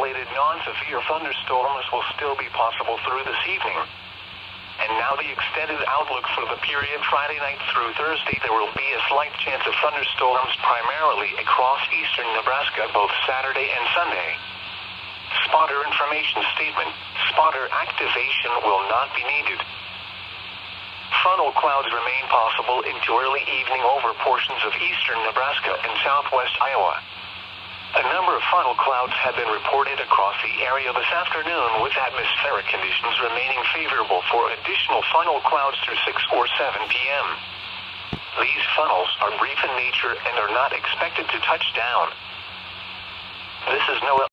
isolated non-severe thunderstorms will still be possible through this evening. And now the extended outlook for the period Friday night through Thursday, there will be a slight chance of thunderstorms primarily across eastern Nebraska both Saturday and Sunday. Spotter information statement. Spotter activation will not be needed. Funnel clouds remain possible into early evening over portions of eastern Nebraska and southwest Iowa. Funnel clouds have been reported across the area this afternoon with atmospheric conditions remaining favorable for additional funnel clouds through 6 or 7 p.m. These funnels are brief in nature and are not expected to touch down. This is NOAA.